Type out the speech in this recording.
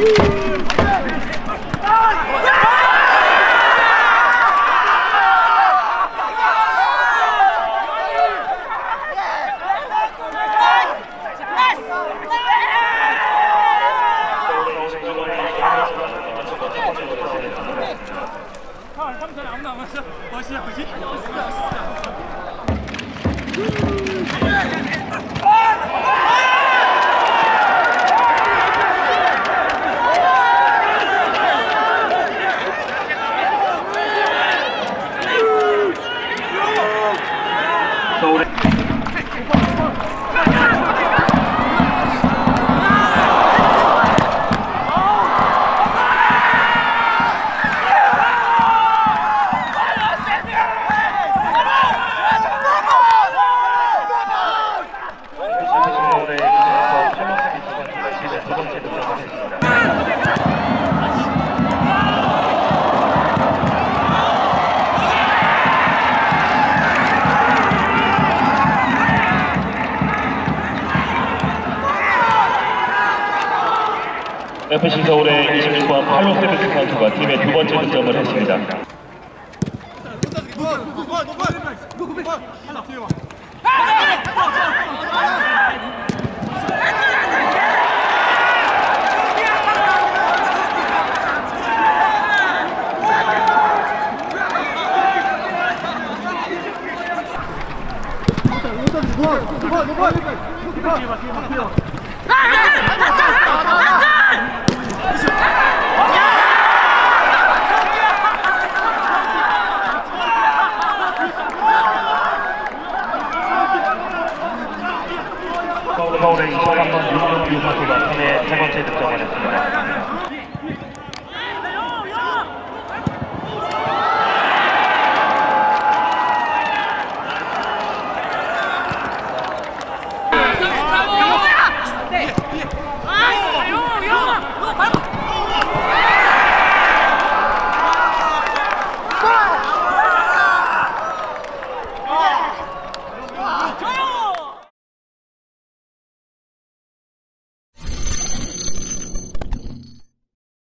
서울의 서 울의 FC 서울의 26번 팔로세비스 선수가 팀의 두 번째 득점을 했습니다. 가울에 입학한번 유럽 유학교가침에 세 번째 득점을 했습니 다.